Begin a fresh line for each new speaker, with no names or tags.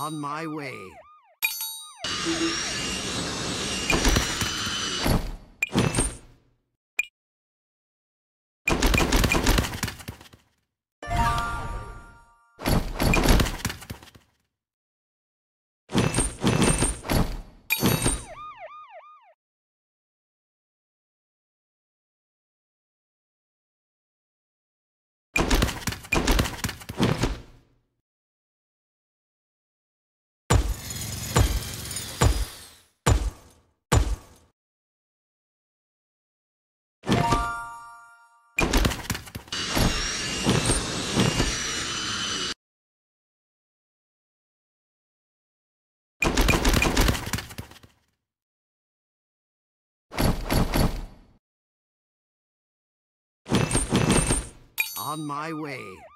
On my way. On my way.